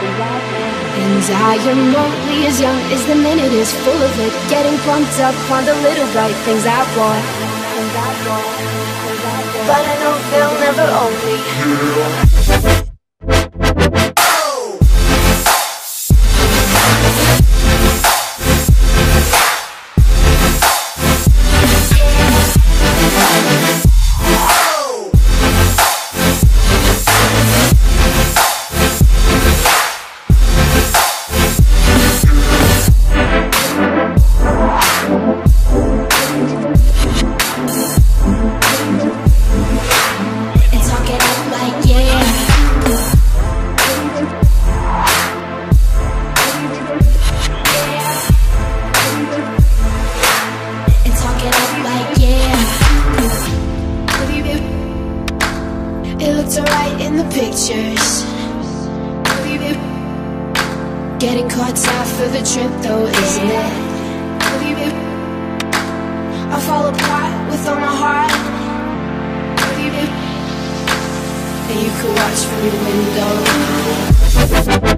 And I am only as young as the minute is full of it. Getting pumped up on the little bright things I want. But I know they'll never own me pictures. Getting caught out for the trip though, isn't it? I fall apart with all my heart. And you could watch from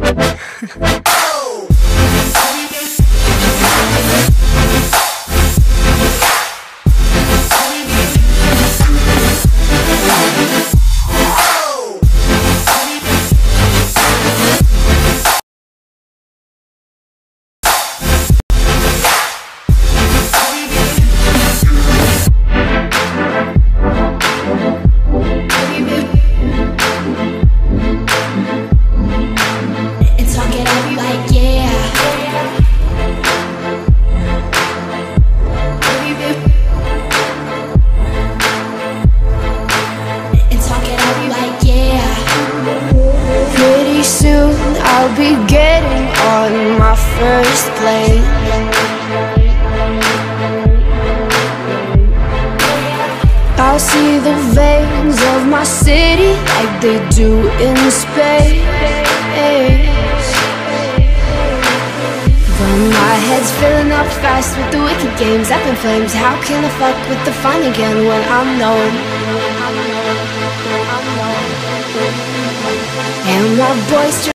I'll be getting on my first plane. I'll see the veins of my city like they do in space. But my head's filling up fast with the wicked games up in flames. How can I fuck with the fun again when I'm known? And my boys.